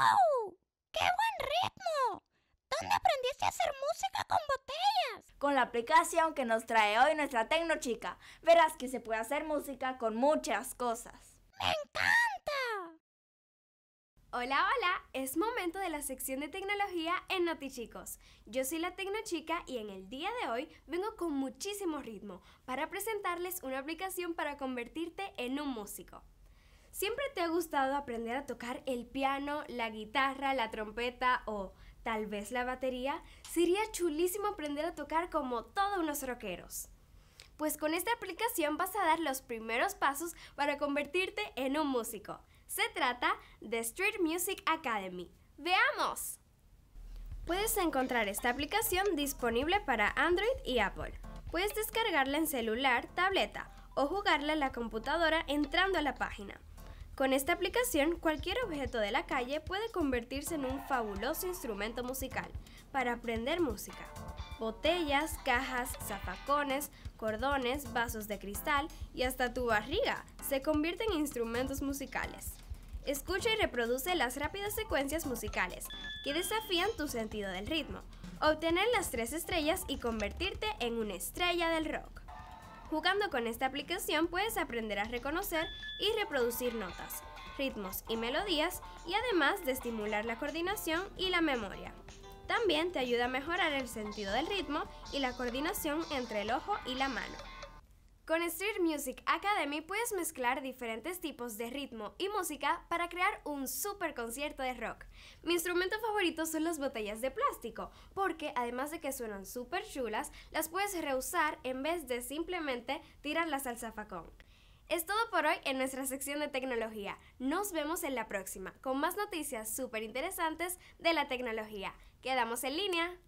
¡Wow! ¡Qué buen ritmo! ¿Dónde aprendiste a hacer música con botellas? Con la aplicación que nos trae hoy nuestra Tecno Chica, verás que se puede hacer música con muchas cosas. ¡Me encanta! Hola, hola, es momento de la sección de tecnología en Notichicos. Yo soy la Tecnochica y en el día de hoy vengo con muchísimo ritmo para presentarles una aplicación para convertirte en un músico. ¿Siempre te ha gustado aprender a tocar el piano, la guitarra, la trompeta o tal vez la batería? Sería chulísimo aprender a tocar como todos unos rockeros. Pues con esta aplicación vas a dar los primeros pasos para convertirte en un músico. Se trata de Street Music Academy. ¡Veamos! Puedes encontrar esta aplicación disponible para Android y Apple. Puedes descargarla en celular, tableta o jugarla en la computadora entrando a la página. Con esta aplicación, cualquier objeto de la calle puede convertirse en un fabuloso instrumento musical para aprender música. Botellas, cajas, zafacones, cordones, vasos de cristal y hasta tu barriga se convierten en instrumentos musicales. Escucha y reproduce las rápidas secuencias musicales que desafían tu sentido del ritmo, obtener las tres estrellas y convertirte en una estrella del rock. Jugando con esta aplicación puedes aprender a reconocer y reproducir notas, ritmos y melodías y además de estimular la coordinación y la memoria. También te ayuda a mejorar el sentido del ritmo y la coordinación entre el ojo y la mano. Con Street Music Academy puedes mezclar diferentes tipos de ritmo y música para crear un super concierto de rock. Mi instrumento favorito son las botellas de plástico, porque además de que suenan súper chulas, las puedes reusar en vez de simplemente tirarlas al zafacón. Es todo por hoy en nuestra sección de tecnología. Nos vemos en la próxima con más noticias súper interesantes de la tecnología. Quedamos en línea.